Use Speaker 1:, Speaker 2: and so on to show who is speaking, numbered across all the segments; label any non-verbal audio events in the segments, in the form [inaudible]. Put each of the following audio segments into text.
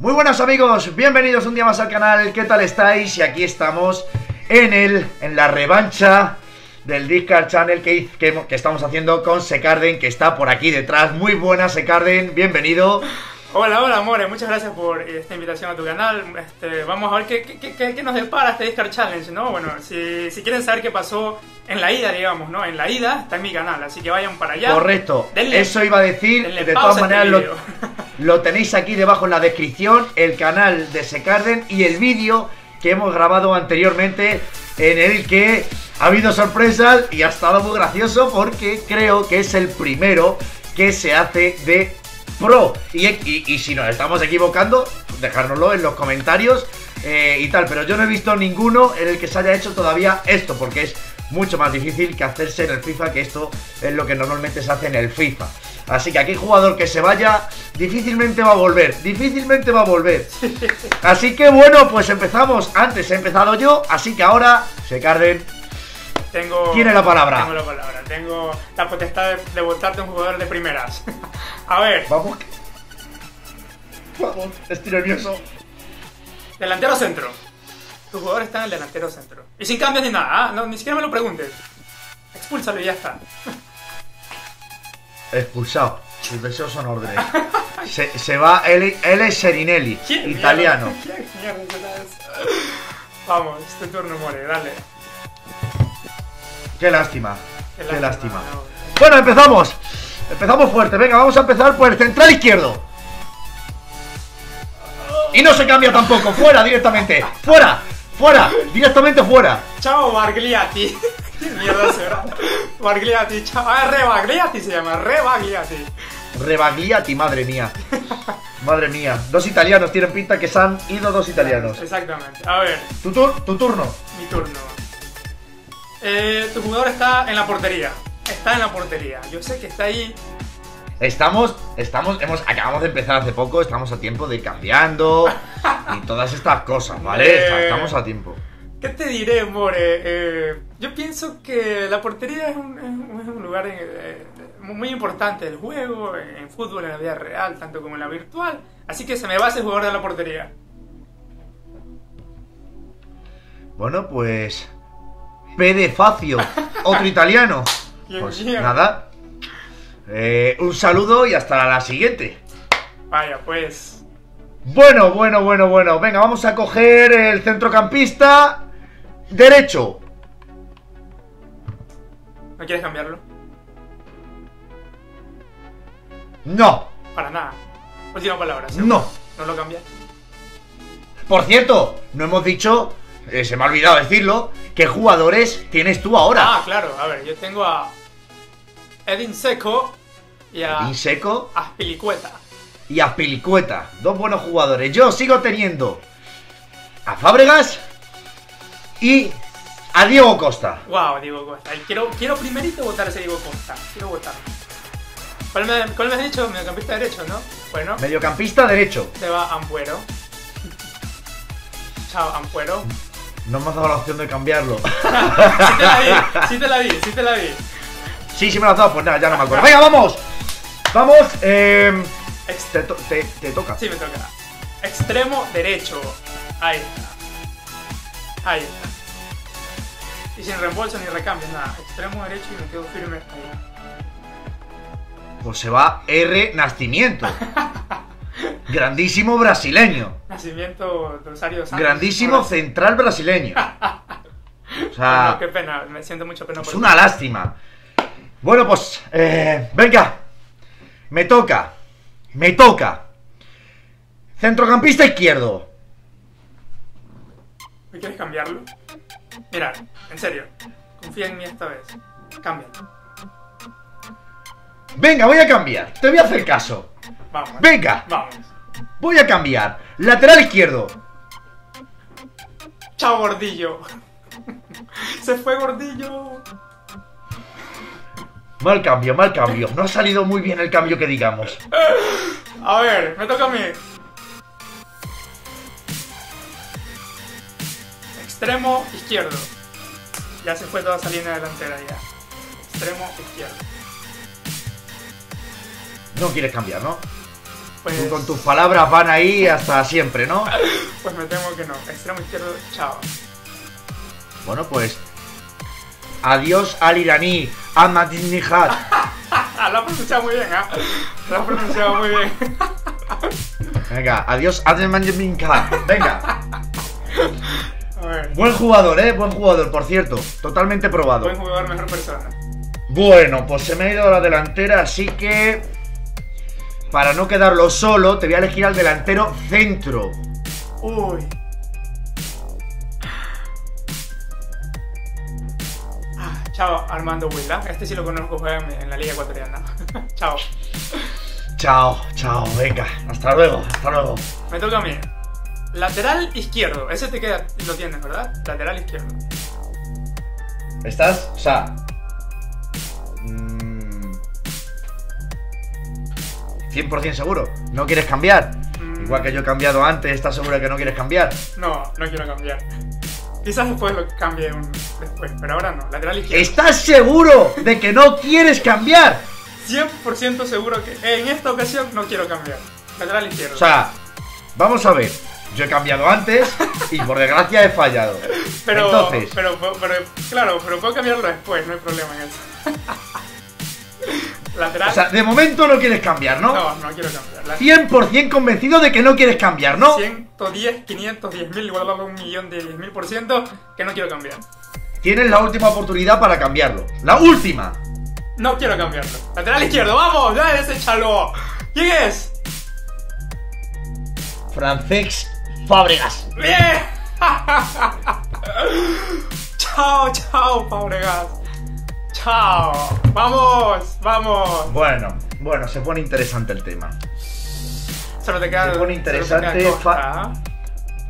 Speaker 1: Muy buenas amigos, bienvenidos un día más al canal, ¿qué tal estáis? Y aquí estamos en el, en la revancha del Discard Channel que, que, que estamos haciendo con Secarden, que está por aquí detrás. Muy buenas Secarden, bienvenido.
Speaker 2: Hola, hola, amores, muchas gracias por esta invitación a tu canal. Este, vamos a ver qué, qué, qué, qué nos depara este Discard Challenge, ¿no? Bueno, si, si, quieren saber qué pasó en la ida, digamos, ¿no? En la ida está en mi canal, así que vayan para allá.
Speaker 1: Correcto, denle, eso iba a decir, de todas maneras lo, [laughs] lo, tenéis aquí debajo en la descripción, el canal de Secarden y el vídeo que hemos grabado anteriormente en el que ha habido sorpresas y ha estado muy gracioso porque creo que es el primero que se hace de Pro. Y, y, si nos estamos equivocando, dejárnoslo en los comentarios eh, y tal. Pero yo no he visto ninguno en el que se haya hecho todavía esto, porque es mucho más difícil que hacerse en el FIFA, que esto es lo que normalmente se hace en el FIFA. Así que aquí jugador que se vaya, difícilmente va a volver, difícilmente va a volver. [laughs] Así que bueno, pues empezamos. Antes he empezado yo, así que ahora se carden
Speaker 2: tengo,
Speaker 1: Tiene la palabra.
Speaker 2: Tengo la palabra. Tengo la potestad de, de votarte un jugador de primeras. [laughs] A ver.
Speaker 1: Vamos. Vamos, estoy nervioso.
Speaker 2: Delantero centro. Tu jugador está en el delantero centro. Y sin cambios ni nada, no, ni siquiera me lo preguntes. Expúlsalo y ya está.
Speaker 1: Expulsado. Sus deseos son órdenes. se, se, va L, L. Serinelli, italiano.
Speaker 2: ¿Quién mierda [laughs] Vamos, este turno muere, dale.
Speaker 1: Qué lástima. Qué, Qué lástima. lástima. No, bueno, empezamos. Empezamos fuerte. Venga, vamos a empezar por el central izquierdo. Y no se cambia tampoco. Fuera directamente. Fuera. Fuera. Directamente fuera.
Speaker 2: Chao, Bargliati. ¿Qué mierda será? Bargliati. Chao. Ah, Rebagliati se llama. Rebagliati.
Speaker 1: Rebagliati, madre mía. Madre mía. Dos italianos. Tienen pinta que se han ido dos italianos.
Speaker 2: Exactamente. A ver.
Speaker 1: ¿Tu, tur tu turno?
Speaker 2: Mi turno. Eh, tu jugador está en la portería. Está en la portería. Yo sé que está ahí.
Speaker 1: Estamos, estamos, hemos, acabamos de empezar hace poco, estamos a tiempo de ir cambiando y todas estas cosas, ¿vale? Eh, estamos a tiempo.
Speaker 2: ¿Qué te diré, More? Eh, yo pienso que la portería es un, es un lugar eh, muy importante del juego, en fútbol, en la vida real, tanto como en la virtual. Así que se me va ese jugador de la portería.
Speaker 1: Bueno, pues Pede Facio, [laughs] otro italiano. Pues nada. Eh, un saludo y hasta la siguiente.
Speaker 2: Vaya, pues.
Speaker 1: Bueno, bueno, bueno, bueno. Venga, vamos a coger el centrocampista derecho.
Speaker 2: ¿No quieres cambiarlo?
Speaker 1: No.
Speaker 2: Para nada. Última palabra.
Speaker 1: No.
Speaker 2: ¿No lo cambias?
Speaker 1: Por cierto, no hemos dicho eh, se me ha olvidado decirlo, ¿qué jugadores tienes tú ahora?
Speaker 2: Ah, claro, a ver, yo tengo a Edin Seco y a
Speaker 1: Edin Seco
Speaker 2: a Pilicueta.
Speaker 1: Y a Pilicueta, dos buenos jugadores. Yo sigo teniendo a Fábregas y a Diego Costa.
Speaker 2: Wow, Diego Costa. Y quiero, quiero primerito votar a ese Diego Costa. Quiero votar. ¿Cuál me, ¿Cuál me has dicho? Mediocampista derecho, ¿no? Bueno.
Speaker 1: Mediocampista derecho.
Speaker 2: Se va Ampuero. Chao, Ampuero.
Speaker 1: No me has dado la opción de cambiarlo. [laughs]
Speaker 2: sí te la di, sí te la di, sí te la di.
Speaker 1: Sí, sí me la has dado, pues nada, ya no me acuerdo. ¡Venga, vamos! Vamos, eh, te, to te, te, toca.
Speaker 2: Sí, me toca. Extremo derecho. Ahí está. Ahí está. Y sin reembolso ni recambio, nada. Extremo derecho y me quedo firme ahí.
Speaker 1: Pues se va R Nacimiento. [laughs] Grandísimo brasileño.
Speaker 2: Nacimiento Rosario Santos.
Speaker 1: Grandísimo central brasileño. [laughs] O sea.
Speaker 2: No, qué pena, me siento mucho pena
Speaker 1: por Es una lástima. Bueno, pues. Eh, venga. Me toca. Me toca. Centrocampista izquierdo.
Speaker 2: ¿Me quieres cambiarlo? Mira, en serio. Confía en mí esta vez. Cámbialo.
Speaker 1: Venga, voy a cambiar. Te voy a hacer caso.
Speaker 2: Vamos.
Speaker 1: Venga.
Speaker 2: Vamos.
Speaker 1: Voy a cambiar. Lateral izquierdo.
Speaker 2: Chao, gordillo. Se fue gordillo.
Speaker 1: Mal cambio, mal cambio. No ha salido muy bien el cambio que digamos.
Speaker 2: A ver, me toca a mí. Extremo izquierdo. Ya se fue toda esa línea delantera ya. Extremo izquierdo.
Speaker 1: No quieres cambiar, ¿no?
Speaker 2: Pues,
Speaker 1: Tú con tus palabras van ahí hasta siempre, ¿no? [laughs]
Speaker 2: pues me temo que no. Extremo izquierdo, chao.
Speaker 1: Bueno, pues. Adiós al iraní.
Speaker 2: Ah, lo has pronunciado muy bien, ¿ah? Lo has pronunciado muy bien.
Speaker 1: Venga, adiós Ahmadinejad. Venga. [laughs] Buen jugador, eh, buen jugador, por cierto. Totalmente probado.
Speaker 2: Buen jugador, mejor persona.
Speaker 1: Bueno, pues se me ha ido a la delantera, así que. Para no quedarlo solo, te voy a elegir al delantero centro.
Speaker 2: Uy. Ah, chao, Armando Huila. Este sí lo conozco, juega en, en la Liga Ecuatoriana. [laughs] chao.
Speaker 1: Chao, chao, venga. Hasta luego, hasta luego.
Speaker 2: Me toca a mí. Lateral izquierdo. Ese te queda, lo tienes, ¿verdad? Lateral izquierdo.
Speaker 1: ¿Estás? O sea. mm, 100% seguro. ¿No quieres cambiar?
Speaker 2: Mm.
Speaker 1: Igual que yo he cambiado antes, ¿estás seguro de que no quieres cambiar?
Speaker 2: No, no quiero cambiar. Quizás después lo cambie un- después, pero ahora no. Lateral izquierdo.
Speaker 1: ¿Estás seguro de que no quieres cambiar?
Speaker 2: 100% seguro que en esta ocasión no quiero cambiar. Lateral izquierdo.
Speaker 1: O sea, vamos a ver. Yo he cambiado antes y por desgracia he fallado.
Speaker 2: pero,
Speaker 1: Entonces,
Speaker 2: pero, pero, claro, pero puedo cambiarlo después, no hay problema en eso. [laughs] Lateral.
Speaker 1: o sea, de momento no quieres cambiar, ¿no?
Speaker 2: no, no quiero cambiar. La-
Speaker 1: 100% convencido de que no quieres cambiar, ¿no?
Speaker 2: 110, 500, 10 mil, igual a un millón de 10 mil por ciento que no quiero cambiar.
Speaker 1: Tienes la última oportunidad para cambiarlo. La última.
Speaker 2: No quiero cambiarlo. Lateral izquierdo, vamos, ya deséchalo. ¿Quién es?
Speaker 1: Francesc Fábregas.
Speaker 2: ¡Bien! [laughs] chao, chao, Fabregas. Chao. Vamos, vamos.
Speaker 1: Bueno, bueno, se pone interesante el tema.
Speaker 2: Solo te queda.
Speaker 1: Se pone interesante, fa-
Speaker 2: ¿ah?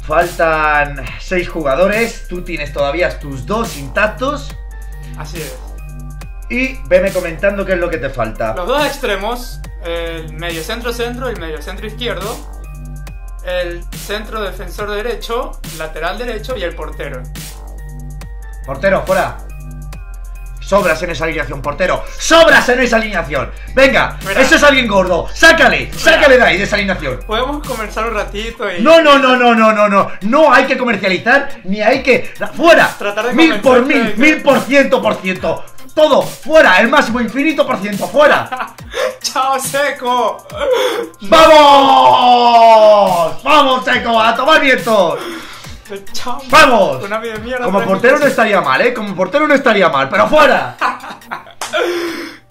Speaker 1: Faltan seis jugadores. Tú tienes todavía tus dos intactos.
Speaker 2: Así es.
Speaker 1: Y veme comentando qué es lo que te falta.
Speaker 2: Los dos extremos, el medio centro centro y el medio centro izquierdo, el centro defensor derecho, lateral derecho y el portero.
Speaker 1: Portero, fuera. Sobras en esa alineación, portero. Sobras en esa alineación. Venga,
Speaker 2: Mira.
Speaker 1: eso es alguien gordo. Sácale, sácale de ahí, de esa alineación.
Speaker 2: Podemos conversar un ratito y.
Speaker 1: No, no, no, no, no, no, no. No hay que comercializar ni hay que. ¡Fuera!
Speaker 2: Tratar de
Speaker 1: mil por mil, mil por ciento por ciento. Todo, fuera, el máximo infinito por ciento, fuera. [laughs]
Speaker 2: ¡Chao, seco!
Speaker 1: ¡Vamos! ¡Vamos, Seco! ¡A tomar viento!
Speaker 2: ¡Chao!
Speaker 1: ¡Vamos!
Speaker 2: Una mierda.
Speaker 1: Como portero no estaría mal, ¿eh? Como portero no estaría mal, pero fuera. [laughs]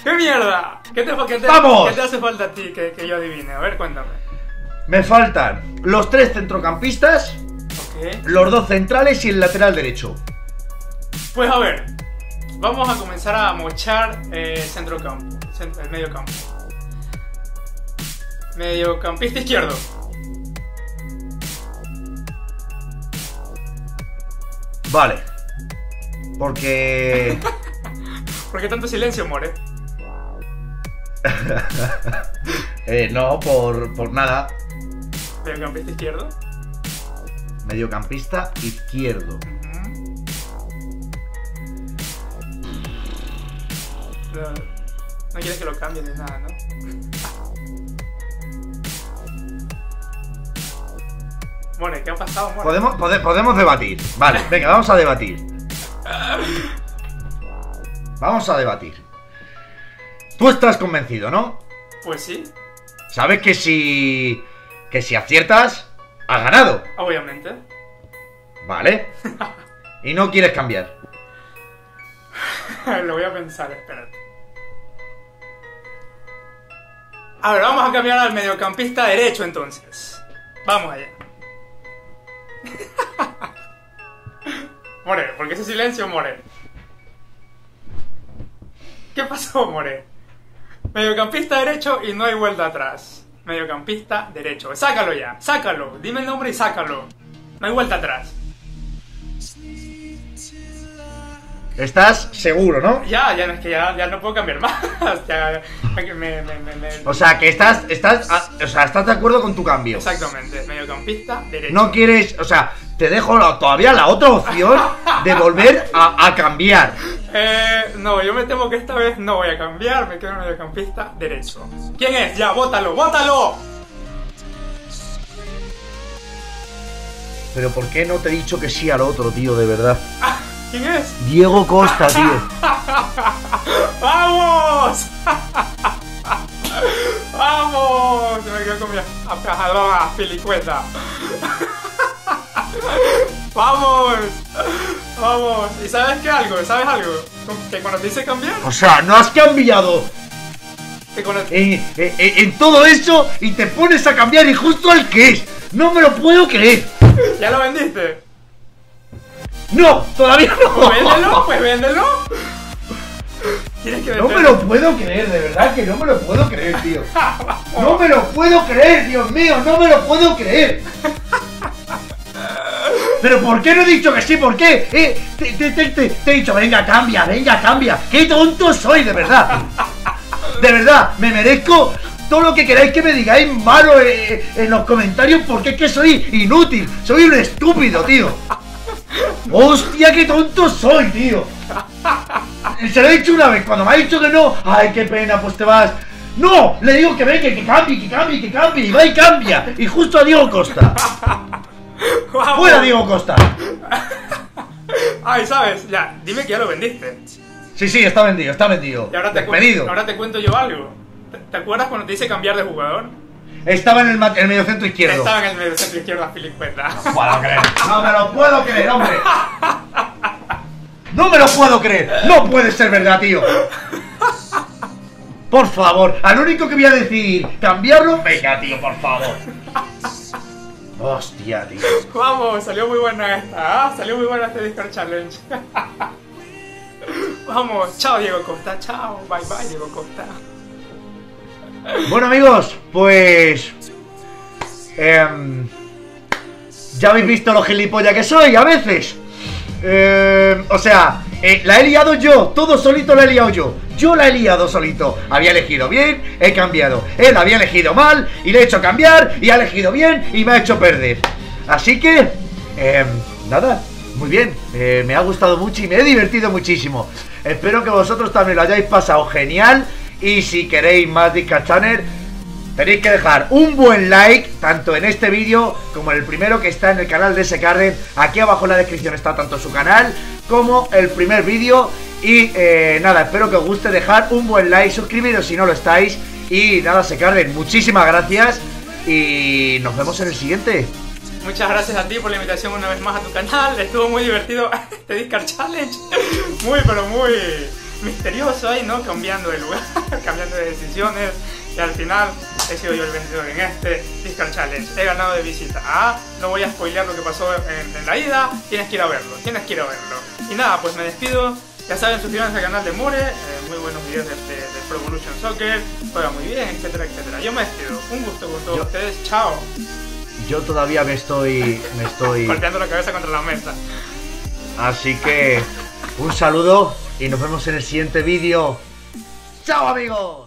Speaker 2: ¡Qué mierda! ¿Qué te, qué te-
Speaker 1: ¡Vamos!
Speaker 2: ¿Qué te hace falta a ti que, que yo adivine? A ver, cuéntame.
Speaker 1: Me faltan los tres centrocampistas, los dos centrales y el lateral derecho.
Speaker 2: Pues a ver, vamos a comenzar a mochar eh, centrocampo, cent- el medio campo. Mediocampista izquierdo.
Speaker 1: Vale. Porque. [laughs]
Speaker 2: ¿Por qué tanto silencio, More? [laughs]
Speaker 1: eh, no, por, por nada.
Speaker 2: Mediocampista izquierdo.
Speaker 1: Mediocampista izquierdo.
Speaker 2: No, no quieres que lo cambie ni nada, ¿no? More, ¿qué ha pasado, More?
Speaker 1: Podemos, pode- podemos debatir. Vale, venga, vamos a debatir. Vamos a debatir. Tú estás convencido, ¿no?
Speaker 2: Pues sí,
Speaker 1: Sabes que si. que si aciertas, has ganado.
Speaker 2: obviamente.
Speaker 1: Vale. [laughs] Y no quieres cambiar.
Speaker 2: Lo voy a pensar, espérate. A ver, vamos a cambiar al mediocampista derecho entonces. Vamos allá. [laughs] More, ¿por qué ese silencio, More? ¿Qué pasó, More? Mediocampista derecho y no hay vuelta atrás. Mediocampista derecho. Sácalo ya, sácalo. Dime el nombre y sácalo. No hay vuelta atrás.
Speaker 1: Estás seguro, ¿no?
Speaker 2: Ya, ya, es que ya, no puedo cambiar más. [laughs] ya, me, me, me,
Speaker 1: o sea, que estás, estás, ah, o sea, estás de acuerdo con tu cambio.
Speaker 2: Exactamente, mediocampista, derecho.
Speaker 1: No quieres, o sea, te dejo todavía la otra opción de volver a, a cambiar. [laughs]
Speaker 2: Eh, no, yo me temo que esta vez no voy a cambiar, me quedo mediocampista derecho. ¿Quién es? Ya, bótalo, bótalo.
Speaker 1: Pero ¿por qué no te he dicho que sí al otro, tío, de verdad?
Speaker 2: ¿Quién es?
Speaker 1: Diego Costa, [laughs] tío.
Speaker 2: ¡Vamos! [laughs] ¡Vamos! Se me quedó con mi apajadora filicueta. [laughs] ¡Vamos! ¡Vamos! ¿Y sabes qué algo? ¿Sabes algo? Que cuando te dice cambiar...
Speaker 1: O sea, no has cambiado en, todo eso y te pones a cambiar y justo al que es. No me lo puedo creer.
Speaker 2: ¿Ya lo vendiste?
Speaker 1: No, todavía no.
Speaker 2: Pues véndelo, [laughs] pues véndelo.
Speaker 1: no me lo puedo creer, de verdad que no me lo puedo creer, tío. [laughs] No me lo puedo creer, Dios mío, no me lo puedo creer. ¿Pero por qué no he dicho que sí? ¿Por qué? Eh, te, he dicho, venga, cambia, venga, cambia. ¡Qué tonto soy, de verdad! De verdad, me merezco todo lo que queráis que me digáis malo eh, en los comentarios porque es que soy inútil, soy un estúpido, tío. Hostia, qué tonto soy, tío. Se lo he dicho una vez, cuando me ha dicho que no, ay, qué pena, pues te vas. No, le digo que venga, que cambie, que cambie, que cambie, y va y cambia. Y justo a Diego Costa. ¡Fuera Diego Costa!
Speaker 2: Ay, ¿sabes? Ya, dime que ya lo vendiste.
Speaker 1: Sí, sí, está vendido, está vendido.
Speaker 2: Y ahora te, cuento, ahora te cuento yo algo. ¿Te, acuerdas cuando te dice cambiar de jugador?
Speaker 1: Estaba en el, el medio centro izquierdo.
Speaker 2: Estaba en el medio centro izquierdo, Filicueta.
Speaker 1: No puedo creer. No me lo puedo creer, hombre. No me lo puedo creer. No puede ser verdad, tío. Por favor, al único que voy a decir cambiarlo, venga, tío, por favor. Hostia, tío.
Speaker 2: Vamos, salió muy buena esta, ¿ah? Salió muy buena este Discord Challenge. [laughs] Vamos, chao Diego Costa, chao, bye bye Diego Costa.
Speaker 1: Bueno amigos, pues... Em, ya habéis visto lo gilipollas que soy a veces. Em, o sea, eh, la he liado yo, todo solito la he liado yo. Yo la he liado solito. Había elegido bien, he cambiado. Él había elegido mal y le he hecho cambiar y ha elegido bien y me ha hecho perder. Así que, em, nada, muy bien. Eh, me ha gustado mucho y me he divertido muchísimo. Espero que vosotros también lo hayáis pasado genial. Y si queréis más Disca Channel, tenéis que dejar un buen like, tanto en este vídeo como en el primero que está en el canal de Secarden. Aquí abajo en la descripción está tanto su canal como el primer vídeo. Y eh, nada, espero que os guste dejar un buen like, suscribiros si no lo estáis. Y nada, Secarden, muchísimas gracias. Y nos vemos en el siguiente.
Speaker 2: Muchas gracias a ti por la invitación una vez más a tu canal. Estuvo muy divertido [laughs] este Discard Challenge. [laughs] Muy, pero muy misterioso ahí, ¿no? Cambiando de lugar, [laughs] cambiando de decisiones. Y al final he sido yo el vencedor en este Discard Challenge. He ganado de visita. Ah, no voy a spoilear lo que pasó en, la ida. Tienes que ir a verlo, tienes que ir a verlo. Y nada, pues me despido. Ya saben, suscríbanse al canal de More. Eh, muy buenos videos de, Pro Evolution Soccer. Juega muy bien, etcétera, etcétera. Yo me despido. Un gusto con todos ustedes. Chao.
Speaker 1: Yo todavía me estoy. me estoy. [laughs]
Speaker 2: Golpeando la cabeza contra la mesa.
Speaker 1: Así que. Un saludo y nos vemos en el siguiente vídeo. ¡Chao amigos!